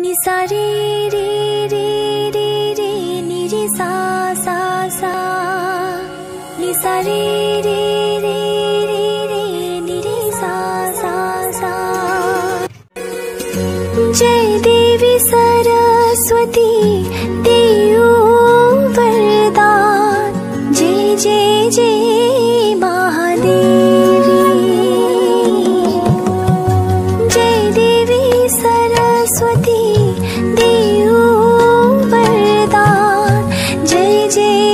निसारे रे स निसारे रे सा जय देवी सरस्वतीय पर जय